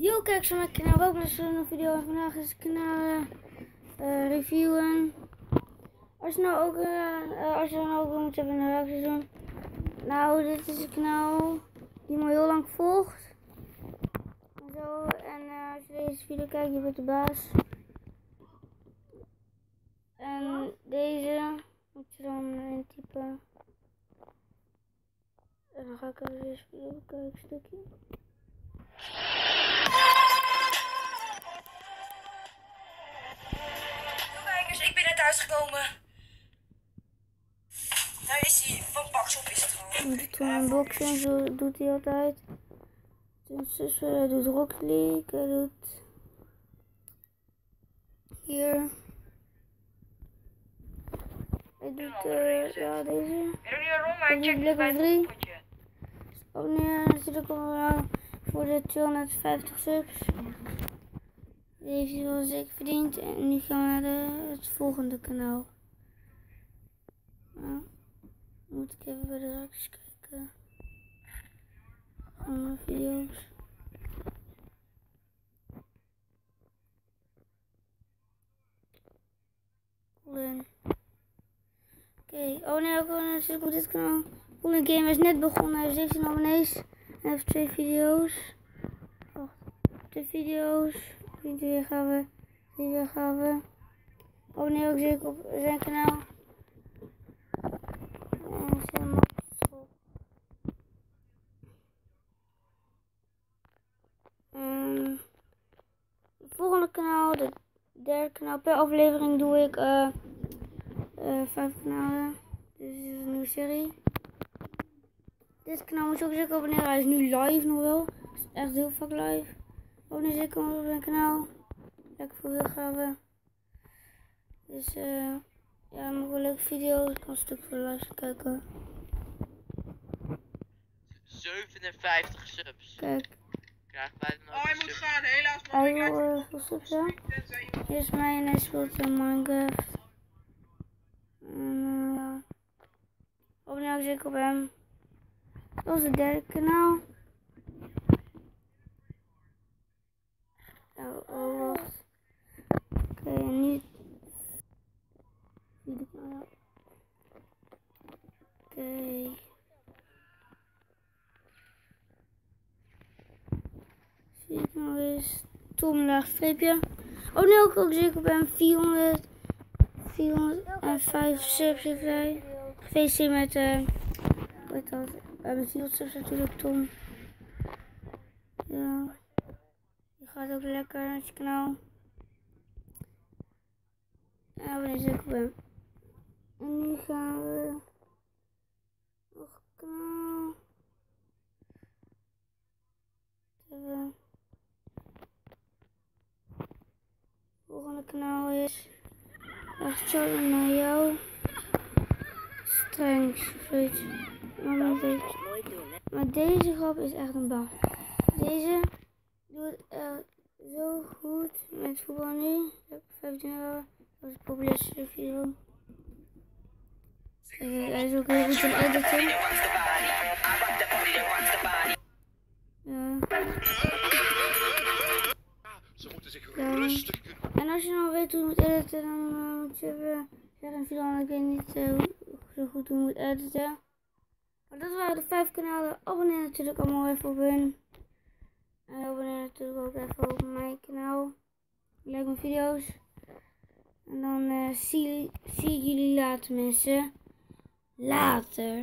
Yo, kijk zo mijn kanaal. Welkom bij een video. En vandaag is het kanaal uh, reviewen. Als je nou ook, uh, als je dan ook moet hebben in de werkseizoen. Nou, dit is het kanaal die me heel lang volgt. En zo. En als je deze video kijkt, je bent de baas. En deze moet je dan intypen. En dan ga ik even deze video bekijken, een stukje. Ik thuisgekomen. Daar is hij, van Pakshop is het gewoon. Hij doet gewoon unboxing, zo doet hij altijd. Dus hij doet Rocket League, hij doet hier. Hij doet, uh, ja, deze. Ik doe nu een bij het drie. potje. Abonneer natuurlijk al uh, voor de 250 subs. Heeft hij wel zeker verdiend. En nu gaan we naar de, het volgende kanaal. Moet ik even bij de reacties kijken. Andere video's. Colin. Oké, oh nee, ook natuurlijk op dit kanaal. Colin Game is net begonnen, hij heeft 17 abonnees. Hij heeft twee video's. Wacht, twee video's. Die weergave. Die weergave. Abonneer ook zeker op zijn kanaal. En zijn. Ehm, het volgende kanaal, de derde kanaal. Per aflevering doe ik eh eh, vijf kanalen. Dit is een nieuwe serie. Dit kanaal moet je ook zeker abonneren. Hij is nu live nog wel. Is echt heel vaak live. Abonneer zeker op mijn kanaal. Lekker voor weergave. Dus eh ja, maak wel leuke video's. Ik kan een stuk voor de live kijken. 57 subs. Kijk, Krijg bijna nog Oh, hij een moet gaan, helaas. Maar hij wil uh, veel subs ja. Hier is mij en hij speelt in Minecraft. En, uh, abonneer ook zeker op hem. Dat is het derde kanaal. Oh, oh wacht. Oké, en nu. Vierde kanaal. Oké. Vierde kanaal is Tom laagstreepje. Oh nee, ook, ook zeker op hem 400. 405 subs hij. Gefeliciteerd met, eh, hoe heet dat? We hebben 400 subs natuurlijk, Tom. Ja. Je gaat ook lekker je kanaal. Ja, we zijn zeker hem. En nu gaan we nog kanaal. Hebben. Volgende kanaal is echt zo naar jou. Strengs of zoiets. Maar, maar deze grap is echt een bal. Deze doet echt zo goed met voetbal nu. Ik heb 15 euro. Dat is een populairste video. Hij is ook. Ja. Moeten rustig. En als je nou weet hoe je moet editen, dan eh, moet je even zeggen, Filan, ik weet niet eh, zo goed hoe je moet editen. Maar dat waren de vijf kanalen. Abonneer natuurlijk allemaal even op hun. En abonneer natuurlijk ook even op mijn kanaal. Like mijn video's. En dan eh, zie, zie ik jullie later mensen. Later.